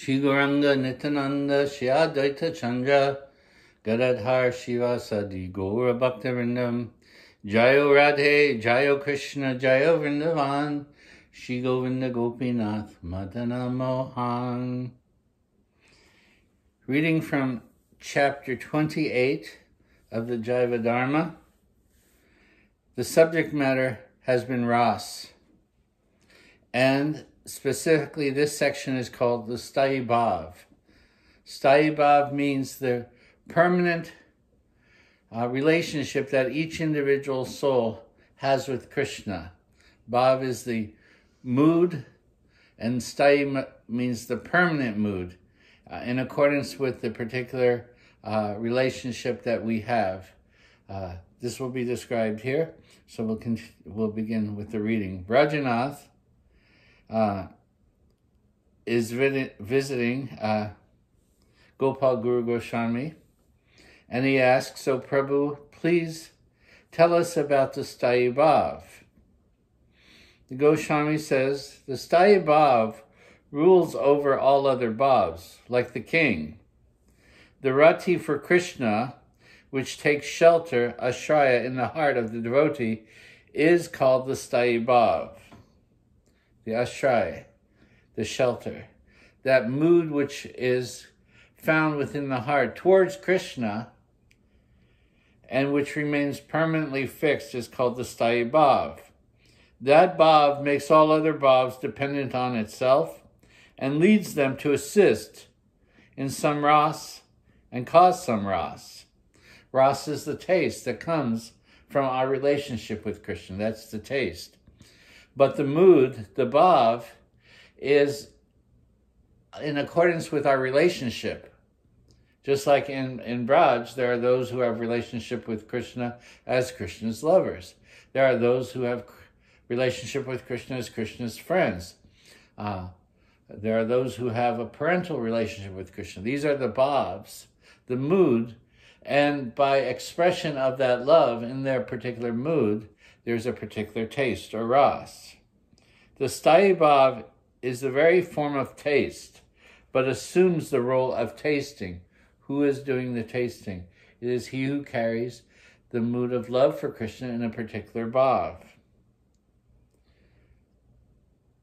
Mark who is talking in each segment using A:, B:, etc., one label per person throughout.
A: Shri Gauranga Nityananda Shri Chandra Gadadhar Shrivasadi Gaura Bhaktivinoda Jayo Radhe Jayo Krishna Jayo Vrindavan Shri Govinda Gopinath Madana Mohan Reading from chapter 28 of the Jaiva Dharma. The subject matter has been Ras. And specifically, this section is called the. Sthayi Bhav means the permanent uh, relationship that each individual soul has with Krishna. Bhav is the mood, and Sthayi means the permanent mood, uh, in accordance with the particular uh, relationship that we have. Uh, this will be described here, so we'll, we'll begin with the reading. Brajanath uh, is visiting uh, Gopal Guru Goswami, and he asks, So Prabhu, please tell us about the Sthayi Bhav. The Goswami says, The Sthayi Bhav rules over all other bhavs, like the king. The Rati for Krishna, which takes shelter, ashraya, in the heart of the devotee, is called the Sthayi Bhav the ashray, the shelter, that mood which is found within the heart towards Krishna and which remains permanently fixed is called the sthayi bhav. That bhav makes all other bhavs dependent on itself and leads them to assist in some ras and cause some ras. Ras is the taste that comes from our relationship with Krishna. That's the taste. But the mood, the bhav, is in accordance with our relationship. Just like in, in Braj, there are those who have relationship with Krishna as Krishna's lovers. There are those who have relationship with Krishna as Krishna's friends. Uh, there are those who have a parental relationship with Krishna. These are the bhavs, the mood, and by expression of that love in their particular mood, there's a particular taste or ras. The sthayi is the very form of taste, but assumes the role of tasting. Who is doing the tasting? It is he who carries the mood of love for Krishna in a particular bhav.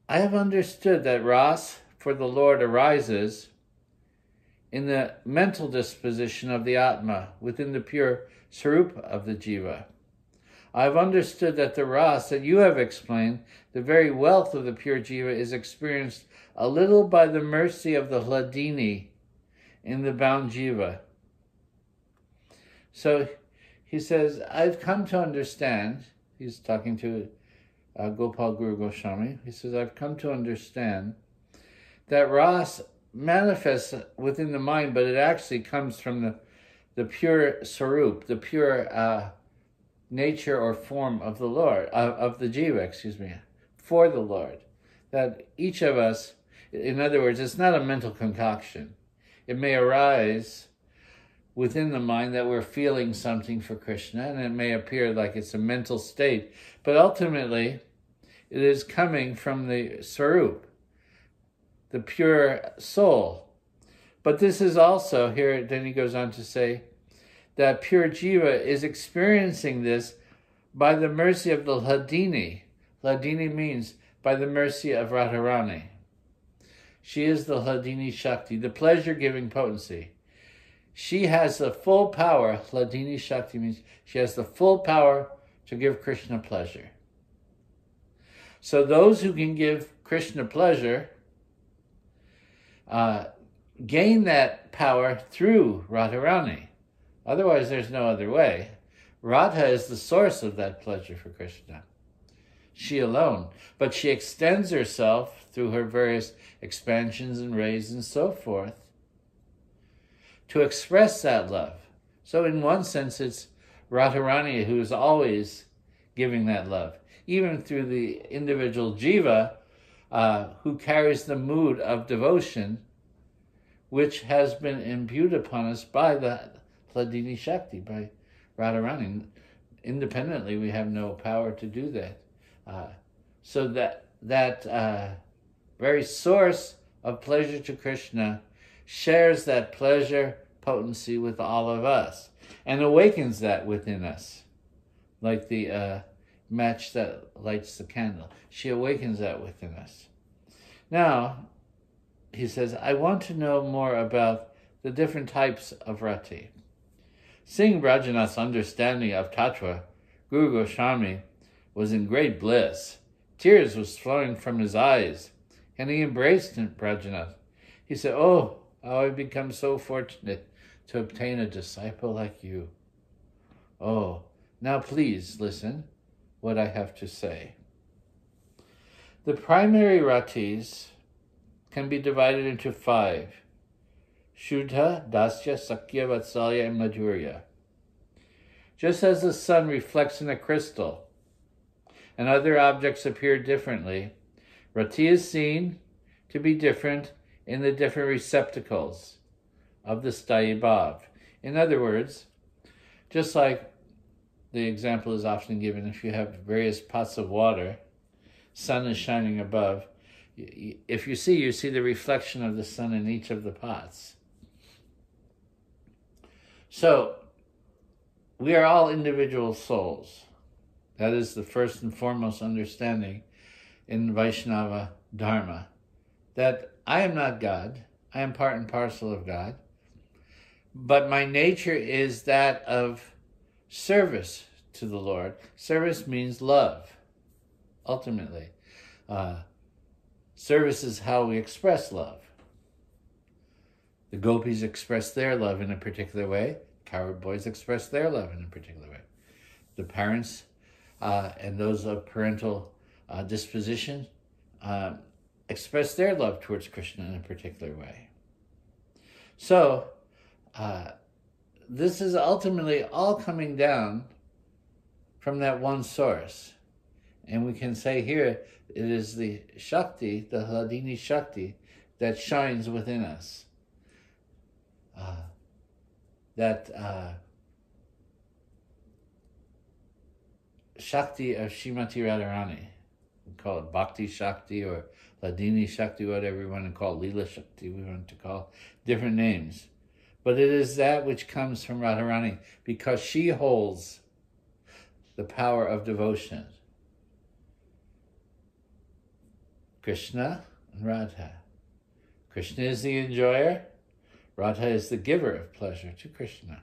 A: I have understood that ras for the Lord arises in the mental disposition of the Atma within the pure Sarupa of the Jiva. I've understood that the ras that you have explained, the very wealth of the pure jiva, is experienced a little by the mercy of the hladini in the bound jiva. So he says, I've come to understand, he's talking to uh, Gopal Guru Goswami, he says, I've come to understand that ras manifests within the mind, but it actually comes from the, the pure sarup, the pure uh, nature or form of the Lord, of, of the jiva, excuse me, for the Lord. That each of us, in other words, it's not a mental concoction. It may arise within the mind that we're feeling something for Krishna, and it may appear like it's a mental state, but ultimately it is coming from the Sarup, the pure soul. But this is also, here, then he goes on to say, that pure jiva is experiencing this by the mercy of the Hladini. Hladini means by the mercy of Radharani. She is the Hladini Shakti, the pleasure giving potency. She has the full power, Hladini Shakti means she has the full power to give Krishna pleasure. So those who can give Krishna pleasure uh, gain that power through Radharani. Otherwise, there's no other way. Radha is the source of that pleasure for Krishna. She alone. But she extends herself through her various expansions and rays and so forth to express that love. So, in one sense, it's Radharani who is always giving that love, even through the individual jiva uh, who carries the mood of devotion, which has been imbued upon us by the Hladini Shakti, by Radharani. Independently, we have no power to do that. Uh, so that that uh, very source of pleasure to Krishna shares that pleasure potency with all of us and awakens that within us, like the uh, match that lights the candle. She awakens that within us. Now, he says, I want to know more about the different types of rati. Seeing Brajanath's understanding of Tattva, Guru Goswami was in great bliss. Tears was flowing from his eyes, and he embraced Brajanath. He said, Oh, how I have become so fortunate to obtain a disciple like you. Oh, now please listen what I have to say. The primary ratis can be divided into five Shuddha, Dasya, Sakya, Vatsalya, and Madhurya. Just as the sun reflects in a crystal and other objects appear differently, Rati is seen to be different in the different receptacles of the Sthayi Bhav. In other words, just like the example is often given, if you have various pots of water, sun is shining above, if you see, you see the reflection of the sun in each of the pots. So, we are all individual souls. That is the first and foremost understanding in Vaishnava Dharma. That I am not God, I am part and parcel of God, but my nature is that of service to the Lord. Service means love, ultimately. Uh, service is how we express love. The gopis express their love in a particular way. Cowherd boys express their love in a particular way. The parents uh, and those of parental uh, disposition uh, express their love towards Krishna in a particular way. So, uh, this is ultimately all coming down from that one source. And we can say here it is the Shakti, the Hladini Shakti, that shines within us uh, that uh, Shakti of Shrimati Radharani. We call it Bhakti Shakti or Hladini Shakti, whatever we want to call it, Lila Shakti, we want to call different names. But it is that which comes from Radharani because she holds the power of devotion. Krishna and Radha. Krishna is the enjoyer, Radha is the giver of pleasure to Krishna.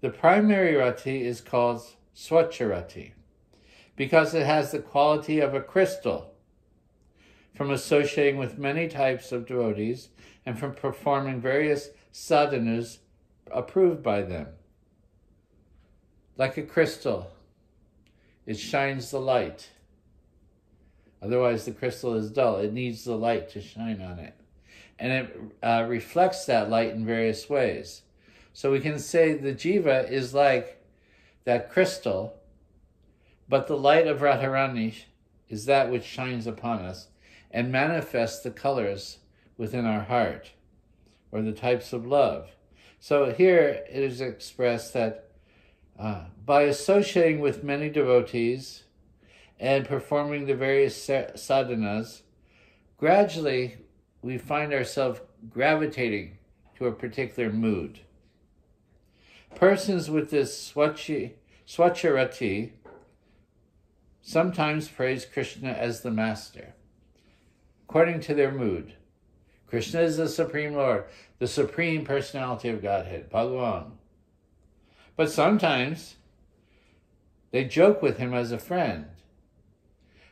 A: The primary rati is called swacharati because it has the quality of a crystal from associating with many types of devotees and from performing various sadhanas approved by them. Like a crystal, it shines the light. Otherwise, the crystal is dull. It needs the light to shine on it and it uh, reflects that light in various ways. So we can say the jiva is like that crystal, but the light of Radharani is that which shines upon us and manifests the colors within our heart or the types of love. So here it is expressed that uh, by associating with many devotees and performing the various sadhanas, gradually we find ourselves gravitating to a particular mood. Persons with this swachi, swacharati sometimes praise Krishna as the master, according to their mood. Krishna is the Supreme Lord, the Supreme Personality of Godhead, Bhagavan. But sometimes they joke with him as a friend.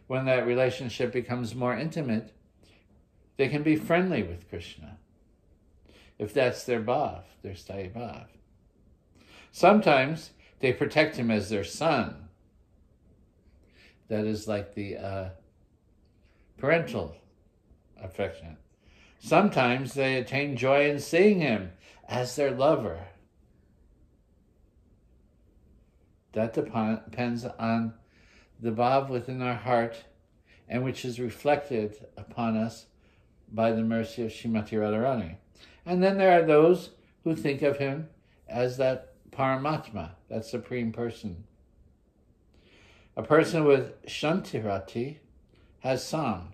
A: When that relationship becomes more intimate, they can be friendly with Krishna if that's their bhav, their sthayi bhav. Sometimes they protect him as their son. That is like the uh, parental affection. Sometimes they attain joy in seeing him as their lover. That depends on the bhav within our heart and which is reflected upon us by the mercy of Shrimati Radharani. And then there are those who think of him as that Paramatma, that Supreme Person. A person with Shantirati has Sam.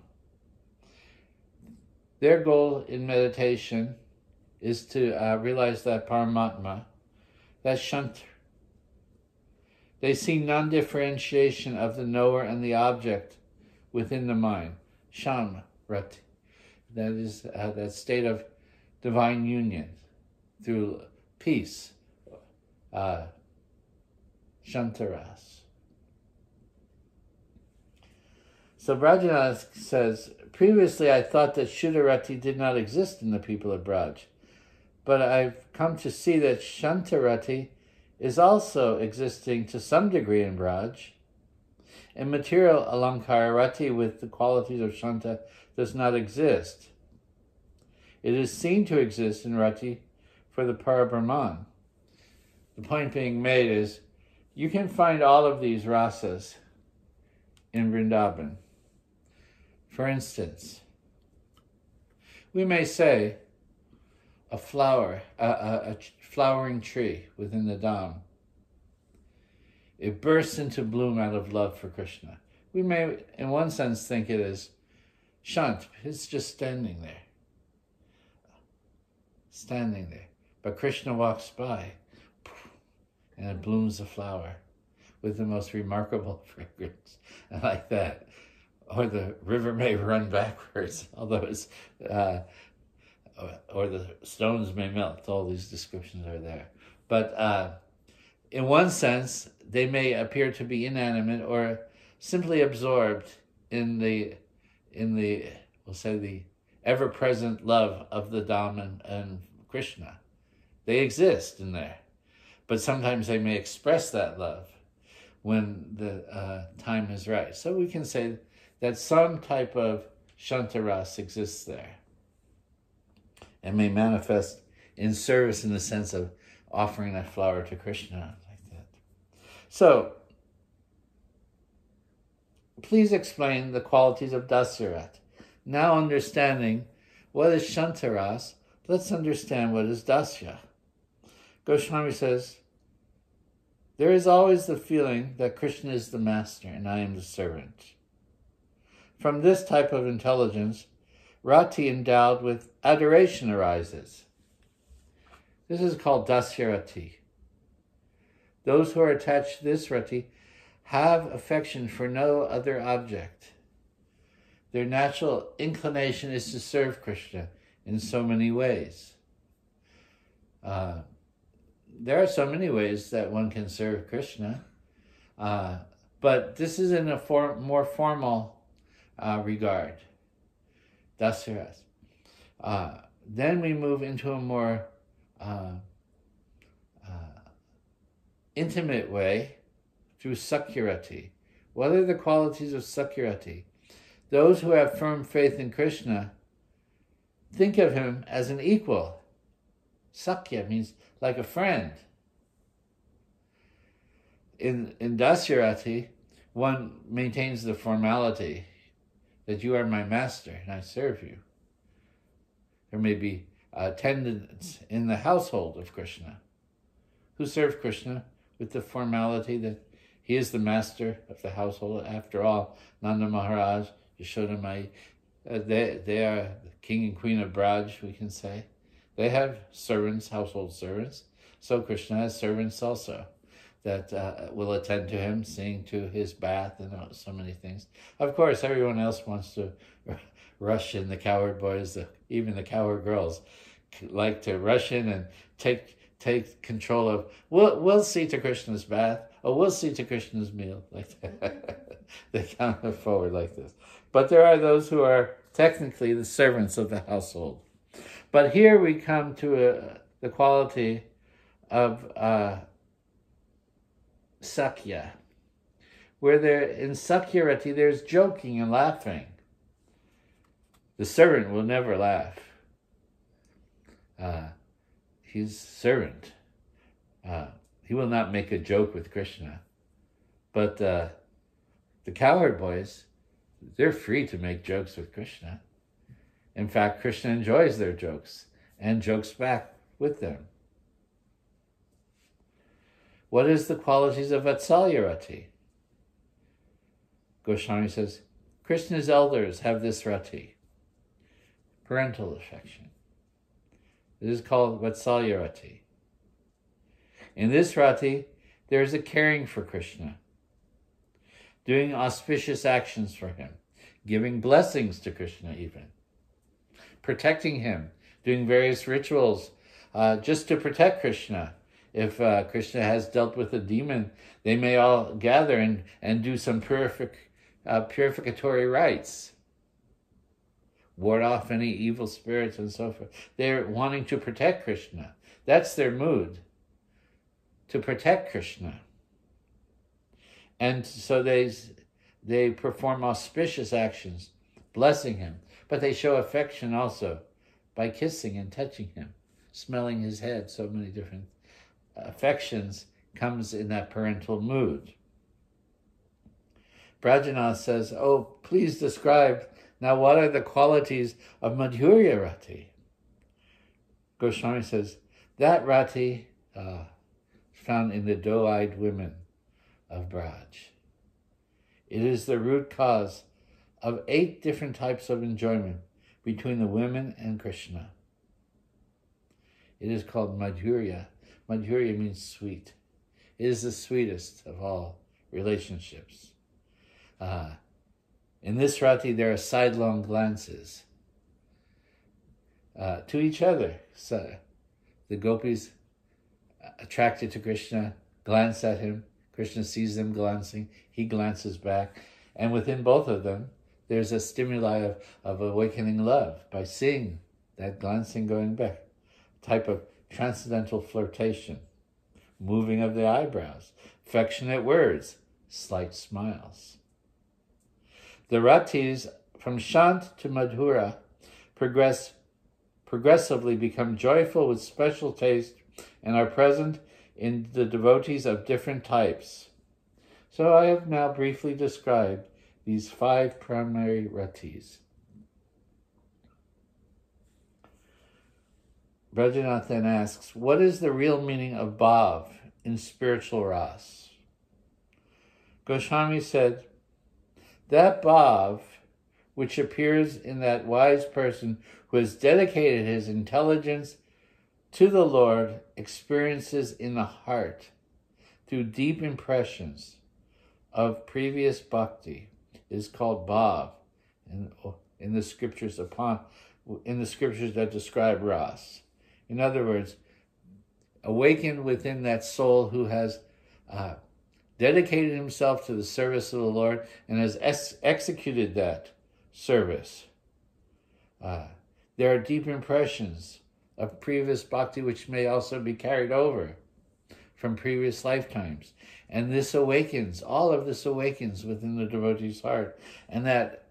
A: their goal in meditation is to uh, realize that Paramatma, that Shant. They see non differentiation of the knower and the object within the mind, Sham Rati. That is uh, that state of divine union through peace, uh, Shantaras. So Brajanath says, previously I thought that Shuddharati did not exist in the people of Braj, but I've come to see that Shantarati is also existing to some degree in Braj. In material Alankararati with the qualities of Shanta does not exist. It is seen to exist in Rati for the Parabrahman. The point being made is you can find all of these rasas in Vrindavan. For instance, we may say a flower, a, a, a flowering tree within the Dham. It bursts into bloom out of love for Krishna. We may, in one sense, think it is Shant. It's just standing there. Standing there. But Krishna walks by and it blooms a flower with the most remarkable fragrance. Like that. Or the river may run backwards, although it's, uh, or the stones may melt. All these descriptions are there. But uh, in one sense, they may appear to be inanimate or simply absorbed in the, in the, we'll say the ever-present love of the Dham and, and Krishna. They exist in there. But sometimes they may express that love when the uh, time is right. So we can say that some type of shantaras exists there and may manifest in service in the sense of offering that flower to Krishna like that. So, please explain the qualities of Dasyarat. Now understanding what is Shantaras, let's understand what is Dasya. Goswami says, There is always the feeling that Krishna is the master and I am the servant. From this type of intelligence, Rati endowed with adoration arises. This is called Dasyarati. Those who are attached to this Rati have affection for no other object. Their natural inclination is to serve Krishna in so many ways. Uh, there are so many ways that one can serve Krishna, uh, but this is in a form, more formal uh, regard. Dasaras. Uh, then we move into a more uh, uh, intimate way through Sakyarati. What are the qualities of Sakyarati? Those who have firm faith in Krishna think of him as an equal. Sakya means like a friend. In, in Dasyarati, one maintains the formality that you are my master and I serve you. There may be attendants in the household of Krishna who serve Krishna with the formality that he is the master of the household. After all, Nanda Maharaj, Yashoda Mai, uh, they, they are the king and queen of Braj, we can say. They have servants, household servants. So Krishna has servants also that uh, will attend to him, seeing to his bath and so many things. Of course, everyone else wants to rush in. The cowherd boys, the, even the cowherd girls, like to rush in and take take control of. We'll we'll see to Krishna's bath. Or we'll see to Krishna's meal. Like that. they come forward like this. But there are those who are technically the servants of the household. But here we come to a, the quality of. Uh, sakya, where there in sakyarati there's joking and laughing. The servant will never laugh. Uh, he's servant. Uh, he will not make a joke with Krishna. But uh, the cowherd boys, they're free to make jokes with Krishna. In fact, Krishna enjoys their jokes and jokes back with them. What is the qualities of Vatsalyarati? Goswami says, Krishna's elders have this rati. parental affection. This is called Vatsalya Rati. In this Rati, there is a caring for Krishna, doing auspicious actions for him, giving blessings to Krishna even, protecting him, doing various rituals uh, just to protect Krishna. If uh, Krishna has dealt with a demon, they may all gather and, and do some purific, uh, purificatory rites ward off any evil spirits and so forth. They're wanting to protect Krishna. That's their mood, to protect Krishna. And so they, they perform auspicious actions, blessing him, but they show affection also by kissing and touching him, smelling his head, so many different affections comes in that parental mood. Brajanath says, Oh, please describe now, what are the qualities of Madhurya Rati? Goswami says, that Rati uh, found in the doe-eyed women of Braj. It is the root cause of eight different types of enjoyment between the women and Krishna. It is called Madhurya. Madhurya means sweet. It is the sweetest of all relationships. Uh, in this rati, there are sidelong glances uh, to each other. So the gopis, attracted to Krishna, glance at him. Krishna sees them glancing. He glances back. And within both of them, there's a stimuli of, of awakening love by seeing that glancing going back. Type of transcendental flirtation, moving of the eyebrows, affectionate words, slight smiles. The ratis from Shant to Madhura progress progressively become joyful with special taste and are present in the devotees of different types. So I have now briefly described these five primary ratis. Brajanath then asks, what is the real meaning of bhav in spiritual ras? Goswami said, that bhav, which appears in that wise person who has dedicated his intelligence to the Lord, experiences in the heart through deep impressions of previous bhakti is called bhav in, in the scriptures upon in the scriptures that describe ras. In other words, awakened within that soul who has uh, dedicated himself to the service of the Lord and has ex- executed that service. Uh, there are deep impressions of previous bhakti which may also be carried over from previous lifetimes. And this awakens, all of this awakens within the devotee's heart. And that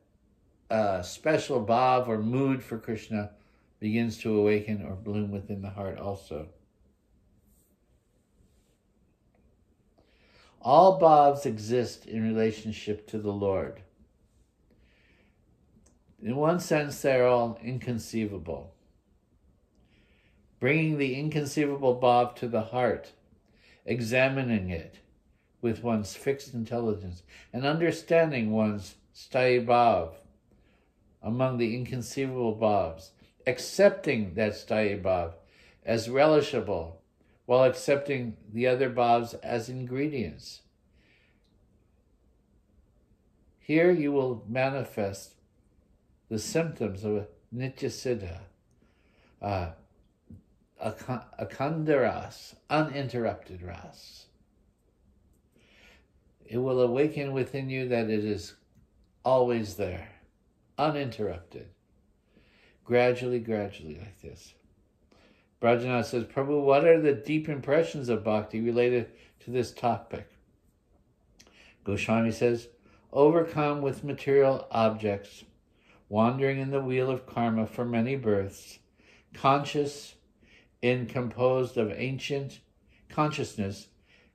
A: uh, special bhav or mood for Krishna begins to awaken or bloom within the heart also. All bhavs exist in relationship to the Lord. In one sense, they're all inconceivable. Bringing the inconceivable bhav to the heart, examining it with one's fixed intelligence, and understanding one's sthayi bhav among the inconceivable bhavs, accepting that sthayi bhav as relishable while accepting the other bhavs as ingredients. Here you will manifest the symptoms of a nitya siddha, uh, akhanda ras, uninterrupted ras. It will awaken within you that it is always there, uninterrupted. Gradually, gradually, like this. Brajanath says, Prabhu, what are the deep impressions of bhakti related to this topic? Goswami says, overcome with material objects, wandering in the wheel of karma for many births, conscious in composed of ancient consciousness,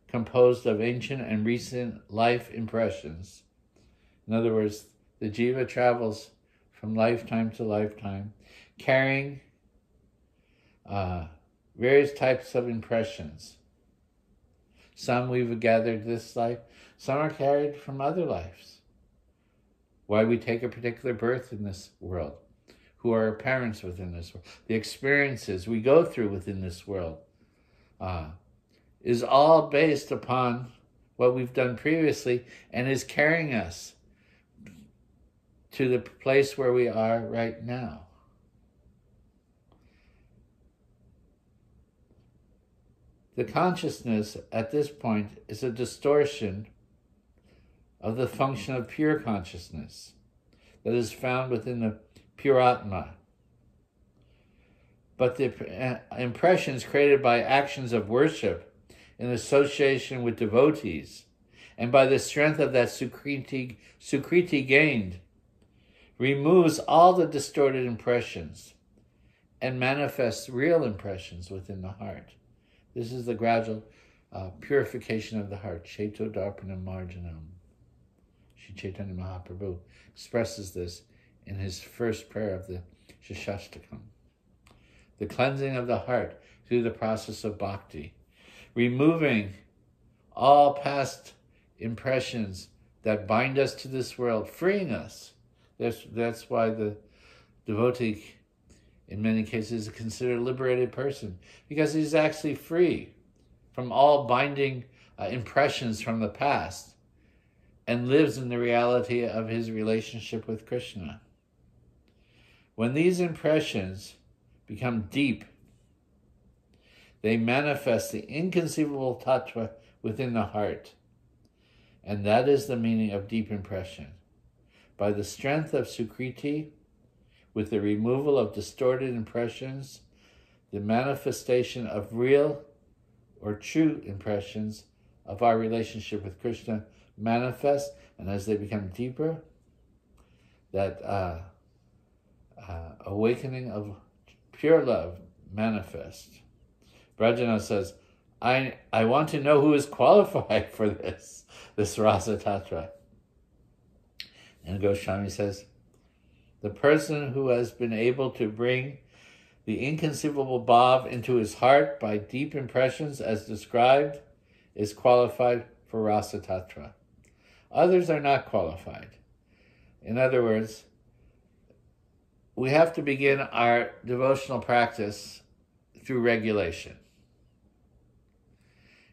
A: composed of ancient and recent life impressions. In other words, the jiva travels from lifetime to lifetime, carrying uh, various types of impressions. Some we've gathered this life, some are carried from other lives. Why we take a particular birth in this world, who are parents within this world, the experiences we go through within this world, uh, is all based upon what we've done previously and is carrying us to the place where we are right now. The consciousness at this point is a distortion of the function of pure consciousness that is found within the pure Atma. But the uh, impressions created by actions of worship in association with devotees and by the strength of that sukriti, sukriti gained removes all the distorted impressions and manifests real impressions within the heart. This is the gradual uh, purification of the heart. Cheto Darpanam Marjanam. Sri Chaitanya Mahaprabhu expresses this in his first prayer of the Shikshashtakam. The cleansing of the heart through the process of bhakti, removing all past impressions that bind us to this world, freeing us. That's, that's why the devotee, in many cases, is considered a liberated person, because he's actually free from all binding uh, impressions from the past and lives in the reality of his relationship with Krishna. When these impressions become deep, they manifest the inconceivable tattva within the heart. And that is the meaning of deep impression. By the strength of Sukriti, with the removal of distorted impressions, the manifestation of real or true impressions of our relationship with Krishna manifest, and as they become deeper, that uh, uh, awakening of pure love manifest. Brajana says, I, I want to know who is qualified for this, this Rasa Tattva. And Goswami says, the person who has been able to bring the inconceivable bhav into his heart by deep impressions as described is qualified for Rasa Tattva. Others are not qualified. In other words, we have to begin our devotional practice through regulation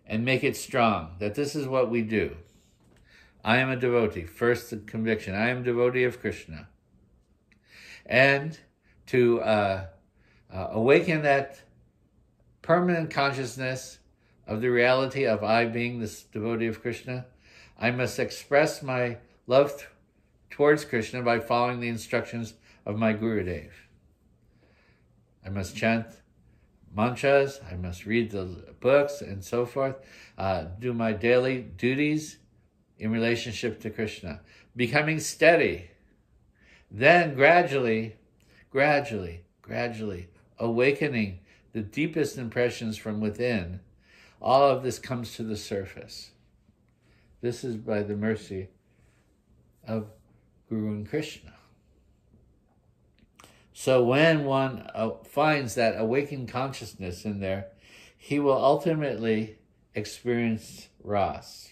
A: and make it strong that this is what we do. I am a devotee, first the conviction. I am devotee of Krishna. And to uh, uh, awaken that permanent consciousness of the reality of I being this devotee of Krishna, I must express my love towards Krishna by following the instructions of my Gurudev. I must chant mantras, I must read the books and so forth, uh, do my daily duties in relationship to Krishna. Becoming steady, then gradually, gradually, gradually awakening the deepest impressions from within, all of this comes to the surface. This is by the mercy of Guru and Krishna. So when one uh, finds that awakened consciousness in there, he will ultimately experience Ras.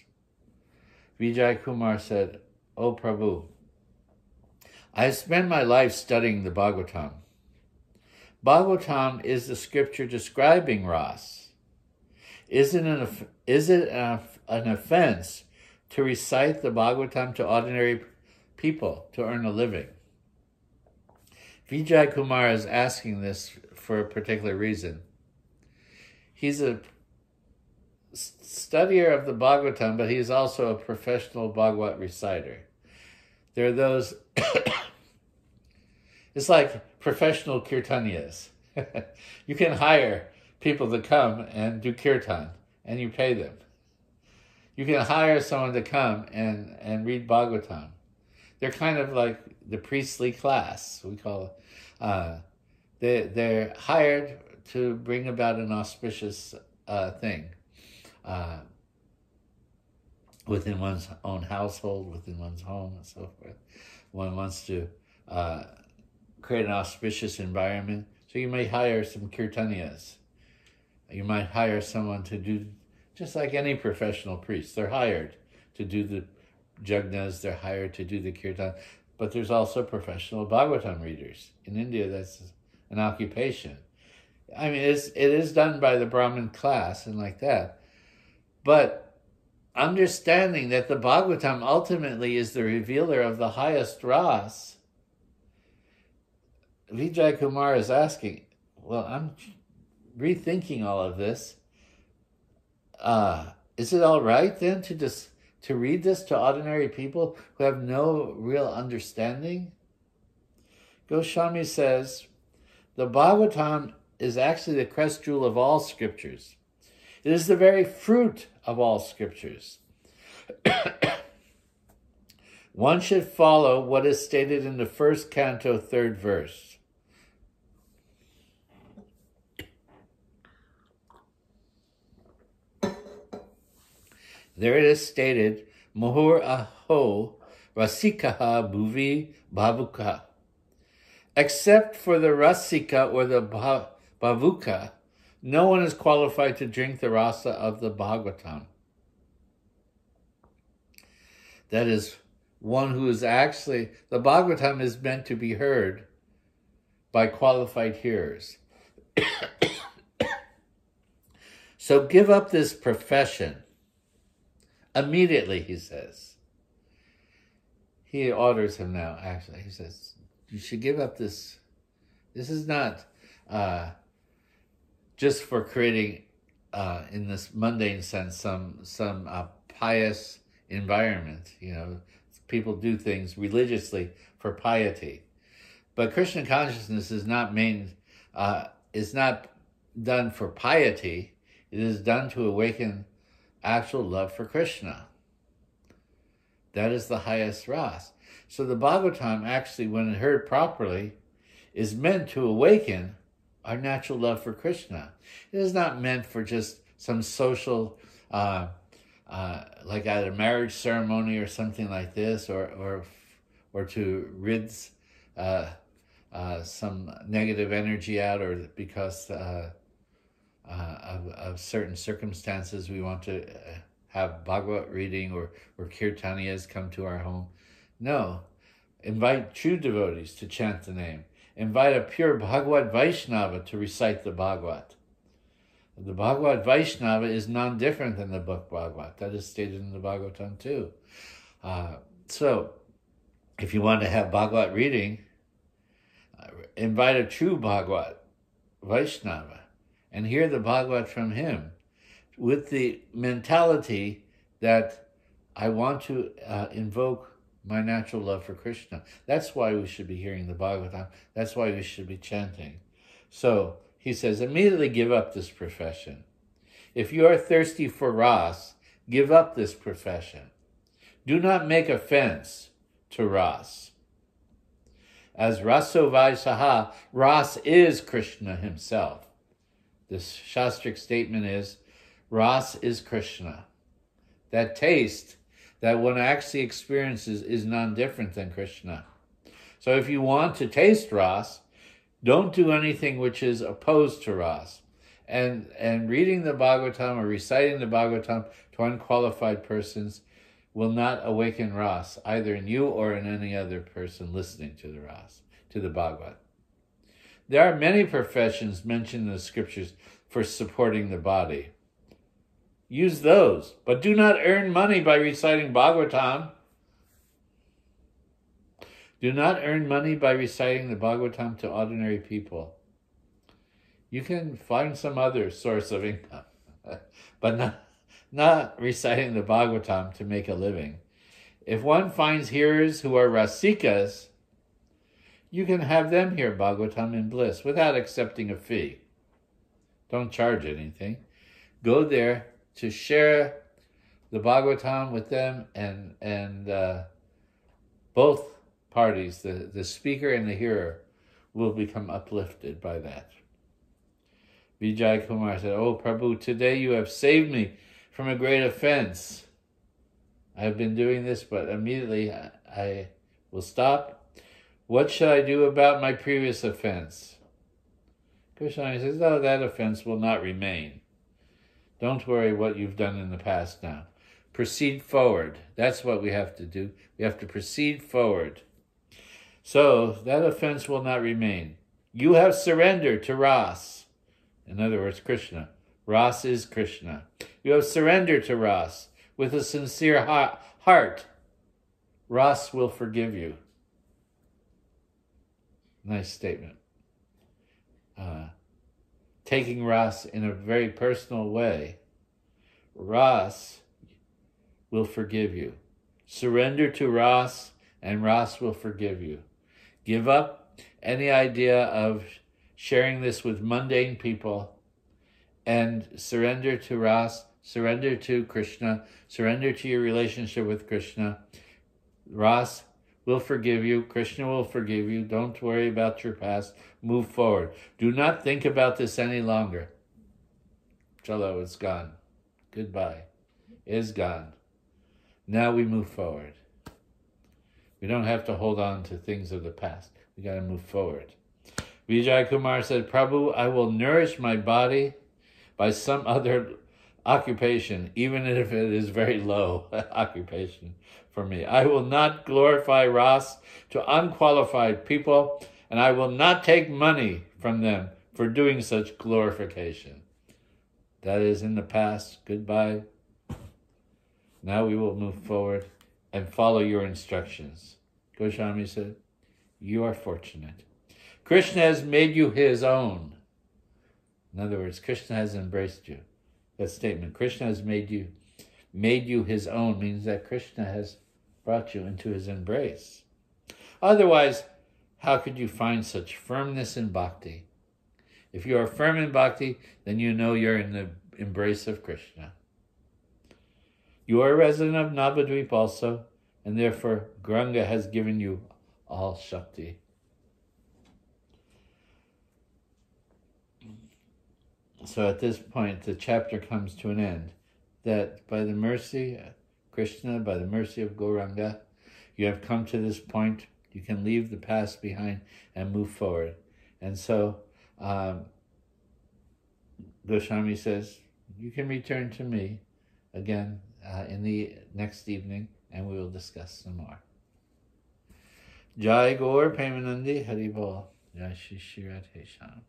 A: Vijay Kumar said, O Prabhu, I have spent my life studying the Bhagavatam. Bhagavatam is the scripture describing Ras. Is it an, is it an, an offense to recite the Bhagavatam to ordinary people to earn a living? Vijay Kumar is asking this for a particular reason. He's a studier of the Bhagavatam, but he's also a professional Bhagavat reciter. There are those, it's like professional kirtanias. you can hire people to come and do kirtan, and you pay them. You can hire someone to come and, and read Bhagavatam. They're kind of like the priestly class, we call. Uh, they, they're hired to bring about an auspicious uh, thing uh, within one's own household, within one's home, and so forth. One wants to uh, create an auspicious environment. So you may hire some kirtanias. You might hire someone to do, just like any professional priest, they're hired to do the jagnas, they're hired to do the kirtan. But there's also professional Bhagavatam readers. In India, that's an occupation. I mean, it's, it is done by the Brahmin class and like that. But understanding that the Bhagavatam ultimately is the revealer of the highest ras, Vijay Kumar is asking, well, I'm rethinking all of this. Uh, is it all right then to just to read this to ordinary people who have no real understanding? Goswami says, the Bhagavatam is actually the crest jewel of all scriptures. It is the very fruit of all scriptures. One should follow what is stated in the first canto, third verse. There it is stated, Mohur aho rasikaha bhuvi bhavuka. Except for the rasika or the bhavuka, no one is qualified to drink the rasa of the Bhagavatam. That is one who is actually, the Bhagavatam is meant to be heard by qualified hearers. so give up this profession immediately, he says. He orders him now, actually. He says, You should give up this. This is not uh, just for creating, uh, in this mundane sense, some some uh, pious environment. You know, people do things religiously for piety, but Krishna consciousness is not main uh, is not done for piety. It is done to awaken actual love for Krishna. That is the highest ras. So the Bhagavatam actually, when heard properly, is meant to awaken our natural love for Krishna. It is not meant for just some social, uh, uh, like a marriage ceremony or something like this, or or or to rid uh, uh some negative energy out, or because uh, uh, of, of certain circumstances we want to have Bhagavad reading or or kirtaniyas come to our home. No, invite true devotees to chant the name invite a pure Bhagavad Vaishnava to recite the Bhagavad. The Bhagavad Vaishnava is non different than the book Bhagavad. That is stated in the Bhagavatam too. Uh, so, if you want to have Bhagavad reading, uh, invite a true Bhagavad Vaishnava and hear the Bhagavad from him with the mentality that I want to uh, invoke my natural love for Krishna. That's why we should be hearing the Bhagavatam. That's why we should be chanting. So he says, immediately give up this profession. If you are thirsty for Ras, give up this profession. Do not make offense to Ras. As Rasovai Saha, Ras is Krishna himself. This Shastric statement is, Ras is Krishna. That taste that one actually experiences is none different than Krishna. So if you want to taste Ras, don't do anything which is opposed to Ras. And, and reading the Bhagavatam or reciting the Bhagavatam to unqualified persons will not awaken Ras, either in you or in any other person listening to the Ras, to the Bhagavad. There are many professions mentioned in the scriptures for supporting the body use those. But do not earn money by reciting Bhagavatam. Do not earn money by reciting the Bhagavatam to ordinary people. You can find some other source of income, but not, not reciting the Bhagavatam to make a living. If one finds hearers who are rasikas, you can have them hear Bhagavatam in bliss without accepting a fee. Don't charge anything. Go there to share the Bhagavatam with them, and and uh, both parties, the, the speaker and the hearer, will become uplifted by that. Vijay Kumar said, Oh Prabhu, today you have saved me from a great offense. I have been doing this, but immediately I, I will stop. What should I do about my previous offense? Krishna says, Oh, that offense will not remain. Don't worry what you've done in the past now. Proceed forward. That's what we have to do. We have to proceed forward. So that offense will not remain. You have surrendered to Ras. In other words, Krishna. Ras is Krishna. You have surrendered to Ras with a sincere heart. Ras will forgive you. Nice statement. Uh, taking Rasa in a very personal way, Rasa will forgive you. Surrender to Rasa, and Rasa will forgive you. Give up any idea of sharing this with mundane people and surrender to Rasa, surrender to Krishna, surrender to your relationship with Krishna. Ras will forgive you. Krishna will forgive you. Don't worry about your past. Move forward. Do not think about this any longer. Chalo, it's gone. Goodbye. Is gone. Now we move forward. We don't have to hold on to things of the past. We got to move forward. Vijay Kumar said, Prabhu, I will nourish my body by some other occupation, even if it is very low occupation for me. I will not glorify Rasa to unqualified people, and I will not take money from them for doing such glorification. That is in the past. Goodbye. Now we will move forward and follow your instructions. Goswami said, You are fortunate. Krishna has made you his own. In other words, Krishna has embraced you. That statement, Krishna has made you made you his own means that Krishna has brought you into his embrace. Otherwise, how could you find such firmness in bhakti? If you are firm in bhakti, then you know you're in the embrace of Krishna. You are a resident of Navadvip also, and therefore Gauranga has given you all Shakti. So at this point, the chapter comes to an end. That by the mercy, Krishna, by the mercy of Gauranga, you have come to this point. You can leave the past behind and move forward. And so um, Goswami says, you can return to me again uh, in the next evening and we will discuss some more. Jai Gaur Premanandi Haribol. Jai Shri Radhe Shyam.